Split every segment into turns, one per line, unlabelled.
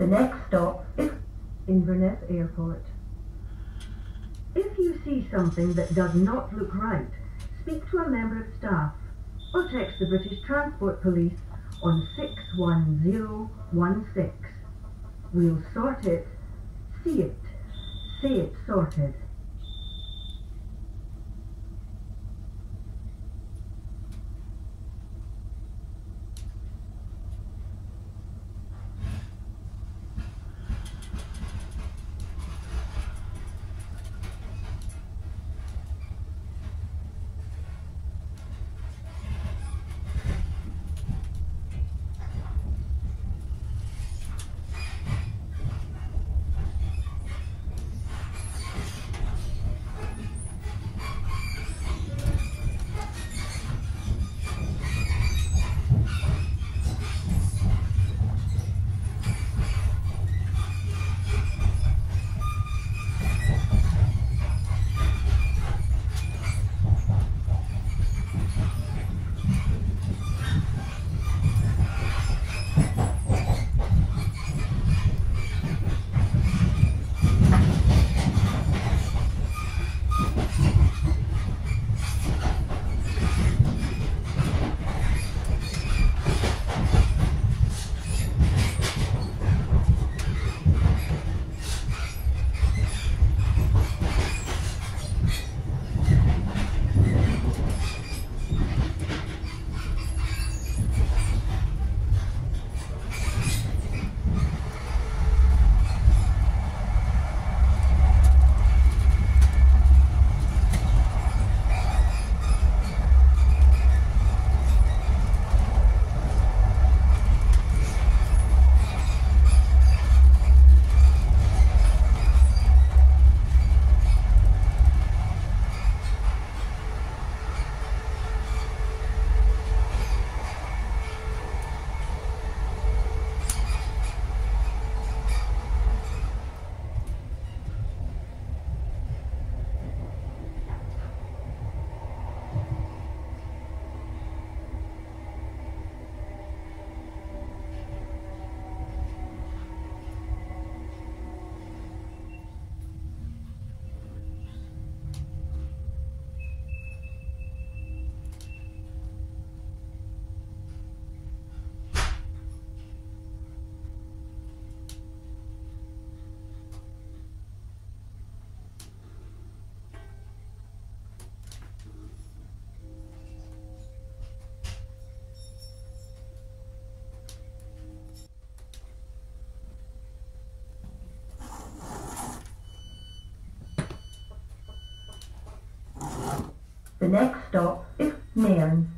The next stop is Inverness Airport. If you see something that does not look right, speak to a member of staff or text the British Transport Police on 61016. We'll sort it, see it, say it sorted. The next stop is Nairn.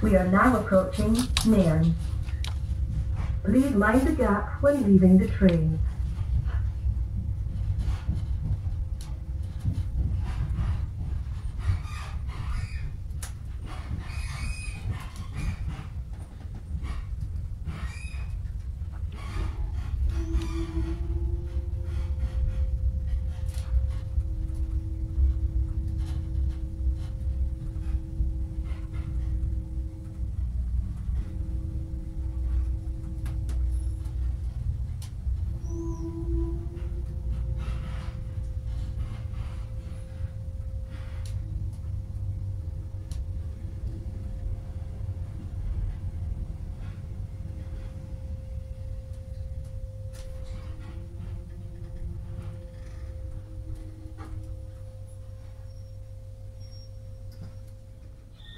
We are now approaching Nairn. Please mind the gap when leaving the train.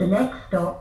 The next stop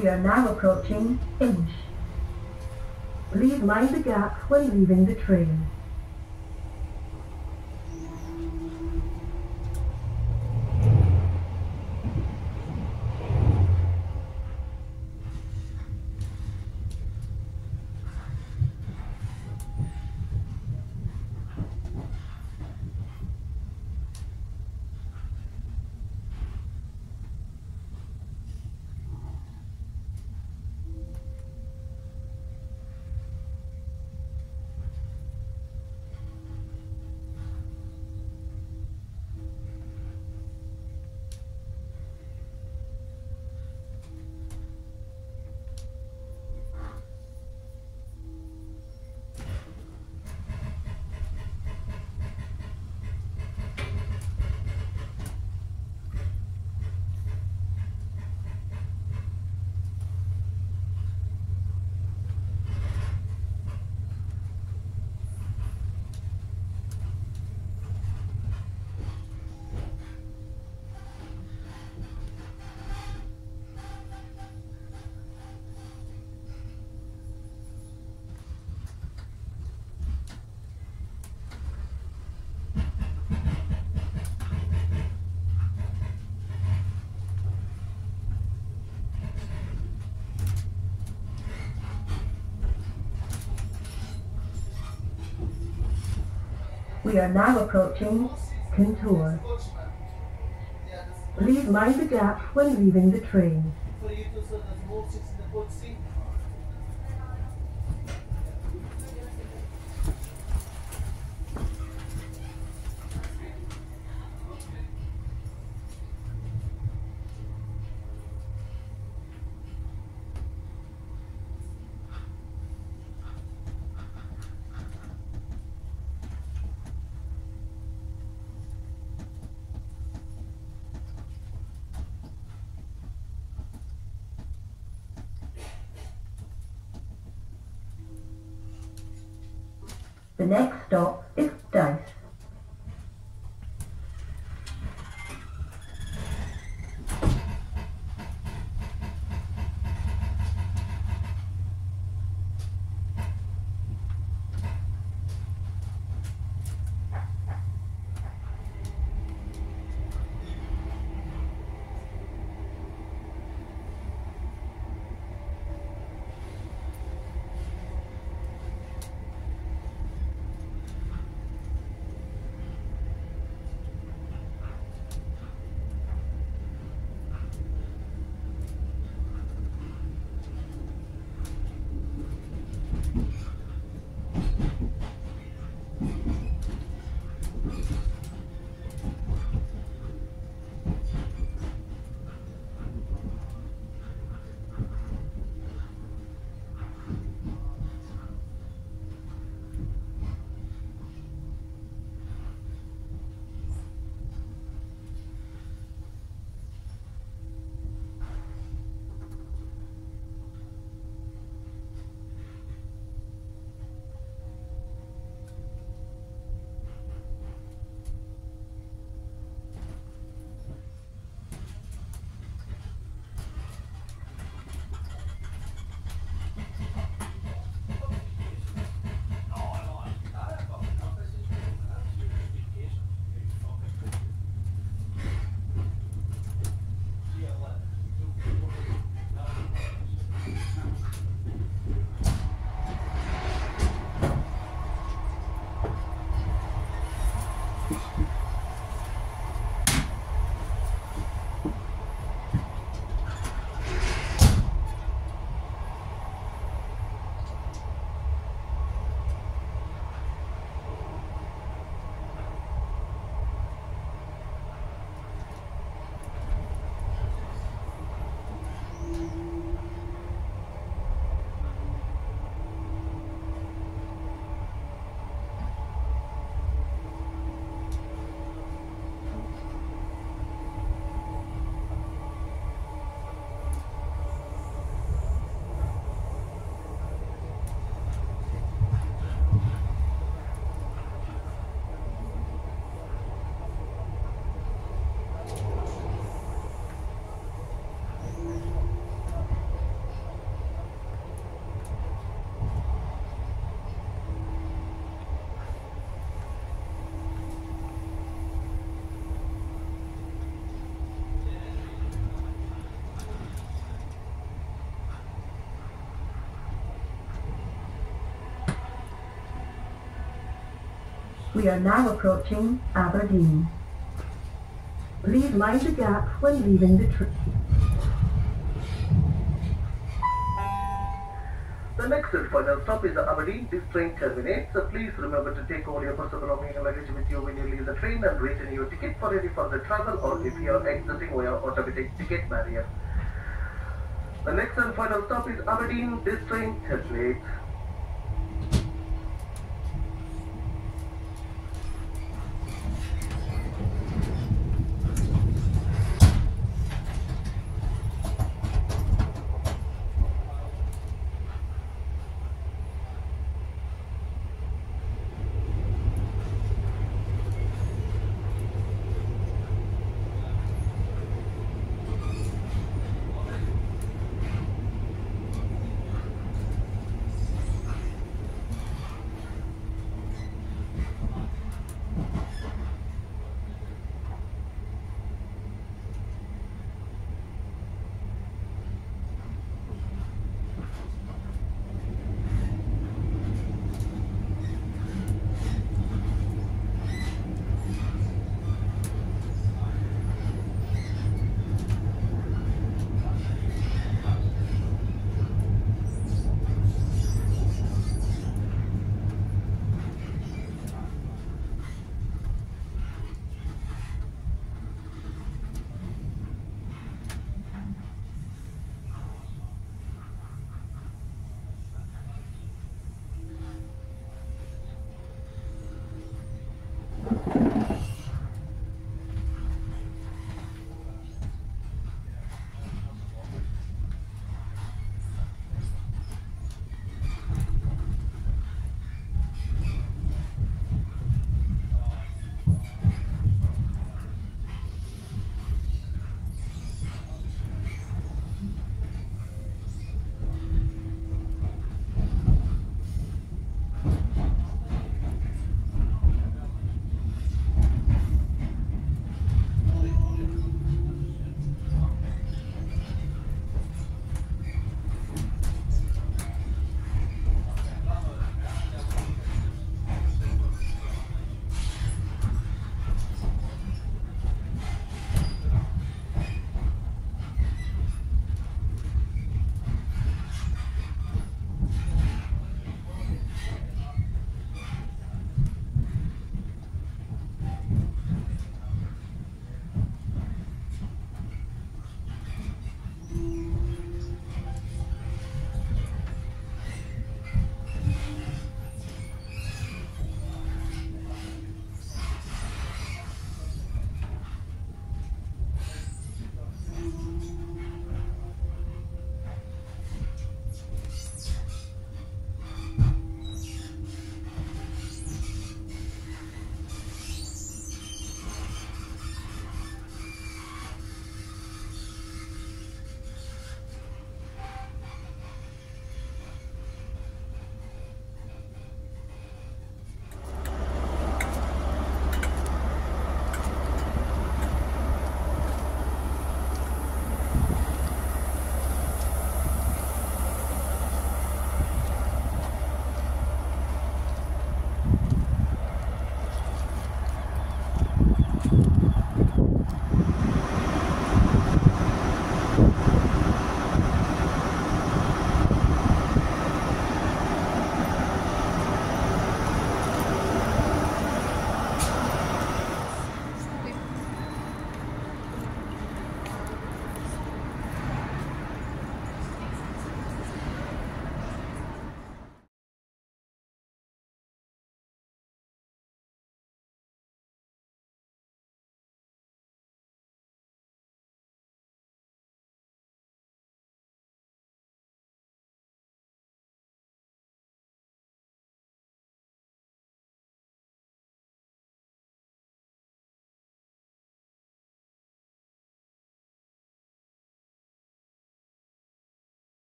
We are now approaching Insch. Please mind the gap when leaving the train. We are now approaching Contour. Please mind the gap when leaving the train. Next stop is We are now approaching Aberdeen. Please mind the gap when leaving the train.
The next and final stop is Aberdeen. This train terminates. So please remember to take all your personal belongings luggage with you when you leave the train and return your ticket for any further travel or if you are exiting via automatic ticket barrier. The next and final stop is Aberdeen. This train terminates.